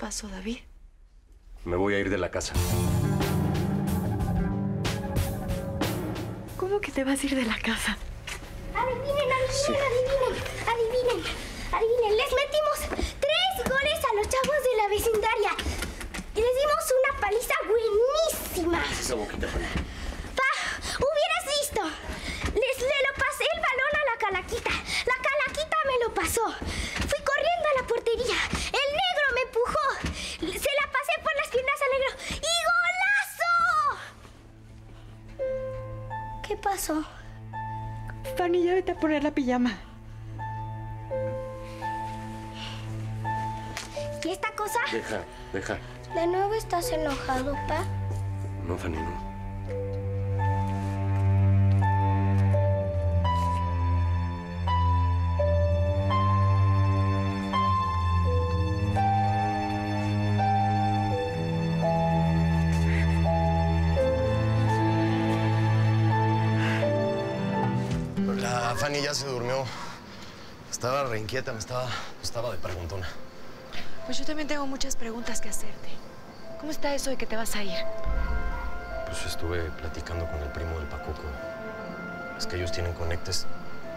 pasó, David? Me voy a ir de la casa. ¿Cómo que te vas a ir de la casa? Adivinen, adivinen, adivinen, adivinen, adivinen. Les metimos tres goles a los chavos de la vecindaria. Y les dimos una paliza buenísima. Esa boquita. Pa, hubieras visto. Les le lo pasé el balón a la calaquita. La calaquita me lo pasó. Pasó? Fanny, ya vete a poner la pijama. ¿Y esta cosa? Deja, deja. ¿De nuevo estás enojado, pa? No, Fanny, no. Fanny ya se durmió. Estaba reinquieta, me estaba, estaba de preguntona. Pues yo también tengo muchas preguntas que hacerte. ¿Cómo está eso de que te vas a ir? Pues estuve platicando con el primo del Pacoco. Es que ellos tienen conectes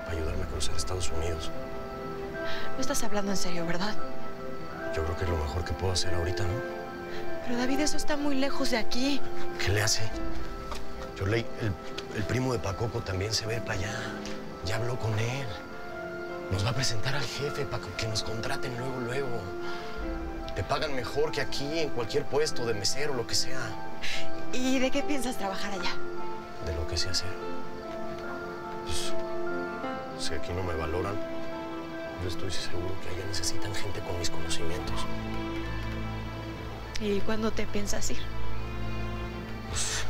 para ayudarme a cruzar Estados Unidos. No estás hablando en serio, ¿verdad? Yo creo que es lo mejor que puedo hacer ahorita, ¿no? Pero David, eso está muy lejos de aquí. ¿Qué le hace? Yo leí, el, el primo de Pacoco también se ve para allá. Ya habló con él. Nos va a presentar al jefe para que nos contraten luego, luego. Te pagan mejor que aquí en cualquier puesto de mesero, lo que sea. ¿Y de qué piensas trabajar allá? De lo que sé hacer. Pues, si aquí no me valoran, yo estoy seguro que allá necesitan gente con mis conocimientos. ¿Y cuándo te piensas ir? Pues,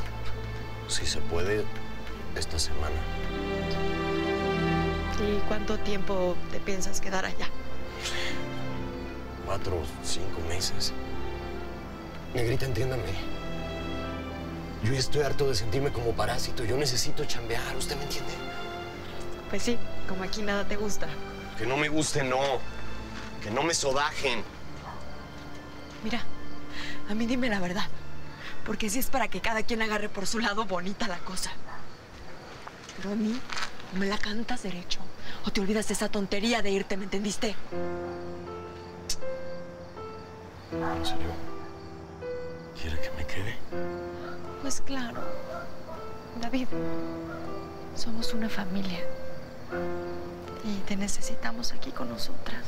si se puede, esta semana. ¿Y cuánto tiempo te piensas quedar allá? Cuatro, cinco meses. Negrita, entiéndame. Yo estoy harto de sentirme como parásito. Yo necesito chambear, ¿usted me entiende? Pues sí, como aquí nada te gusta. Que no me guste, no. Que no me sodajen. Mira, a mí dime la verdad. Porque si es para que cada quien agarre por su lado bonita la cosa. Pero a mí o me la cantas derecho o te olvidas de esa tontería de irte, ¿me entendiste? ¿En serio? ¿Quiere que me quede? Pues claro. David, somos una familia. Y te necesitamos aquí con nosotras.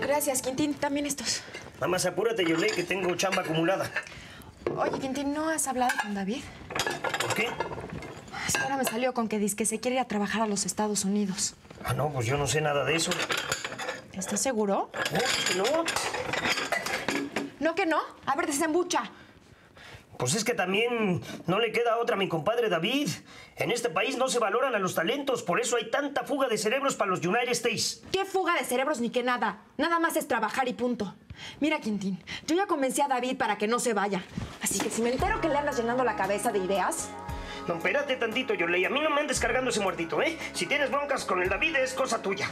Gracias, Quintín. También estos. Nada más apúrate, Yolei, que tengo chamba acumulada. Oye, Quintín, ¿no has hablado con David? ¿Por qué? Es que ahora me salió con que dice que se quiere ir a trabajar a los Estados Unidos. Ah, no, pues yo no sé nada de eso. ¿Estás seguro? No, que no. No que no. A ver, desembucha. Pues es que también no le queda otra a mi compadre David. En este país no se valoran a los talentos, por eso hay tanta fuga de cerebros para los United States. ¿Qué fuga de cerebros ni qué nada? Nada más es trabajar y punto. Mira, Quintín, yo ya convencí a David para que no se vaya. Así que si me entero que le andas llenando la cabeza de ideas, No, espérate tantito, Yolei. A mí no me andes cargando ese muertito, ¿eh? Si tienes broncas con el David es cosa tuya.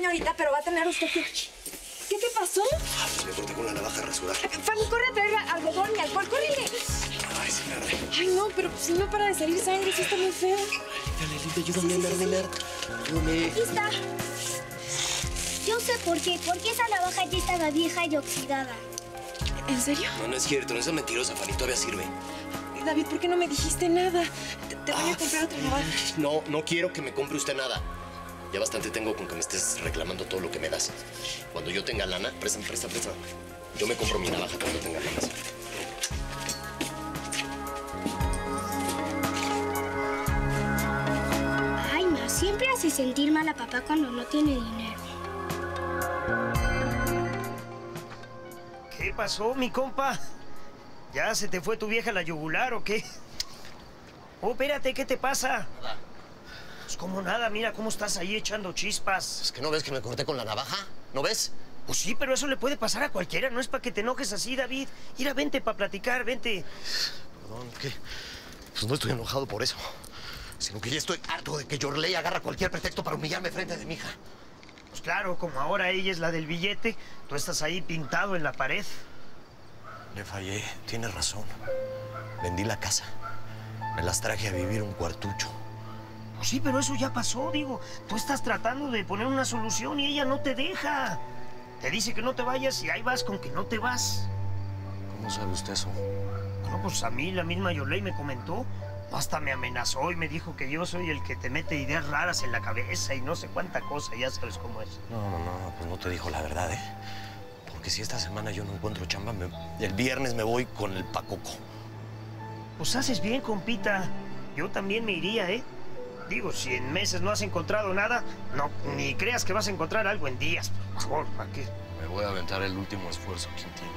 Señorita, pero va a tener usted que... ¿Qué te pasó? Ah, pues me corté con la navaja a rasurar. Fanny, corre a traer algodón y alcohol, córrele. Ay, sí, me arde. Ay, no, pero si no para de salir sangre, eso está muy feo. Dale, Lita, ayúdame a ordenar. Ayúdame. Aquí está. Yo sé por qué, porque esa navaja ya estaba vieja y oxidada. ¿En serio? No, no es cierto, no es mentirosa, Fanny, todavía sirve. David, ¿por qué no me dijiste nada? Te, te voy a comprar otra navaja. No, no quiero que me compre usted nada. Ya bastante tengo con que me estés reclamando todo lo que me das. Cuando yo tenga lana, préstame, préstame, préstame. Yo me compro mi navaja cuando tenga lana. Ay, ma, siempre hace sentir mal a papá cuando no tiene dinero. ¿Qué pasó, mi compa? ¿Ya se te fue tu vieja la yugular o qué? Oh, espérate, ¿qué te pasa? Pues como nada, mira cómo estás ahí echando chispas. ¿Es que no ves que me corté con la navaja? ¿No ves? Pues sí, pero eso le puede pasar a cualquiera. No es para que te enojes así, David. Mira, vente para platicar, vente. Perdón, ¿qué? Pues no estoy enojado por eso. Sino que ya estoy harto de que Yorley agarra cualquier pretexto para humillarme frente de mi hija. Pues claro, como ahora ella es la del billete, tú estás ahí pintado en la pared. Le fallé, tienes razón. Vendí la casa. Me las traje a vivir un cuartucho. Pues sí, pero eso ya pasó, digo. Tú estás tratando de poner una solución y ella no te deja. Te dice que no te vayas y ahí vas con que no te vas. ¿Cómo sabe usted eso? No, pues a mí la misma Yolei me comentó. Hasta me amenazó y me dijo que yo soy el que te mete ideas raras en la cabeza y no sé cuánta cosa, ya sabes cómo es. No, no, no, pues no te dijo la verdad, ¿eh? Porque si esta semana yo no encuentro chamba, me- el viernes me voy con el Pacoco. Pues haces bien, compita. Yo también me iría, ¿eh? Digo, si en meses no has encontrado nada, no, ni creas que vas a encontrar algo en días, por favor, ¿para qué? Me voy a aventar el último esfuerzo, Quintín.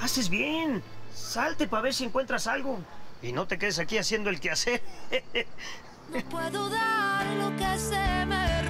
Haces bien. Salte para ver si encuentras algo. Y no te quedes aquí haciendo el quehacer. No puedo dar lo que se me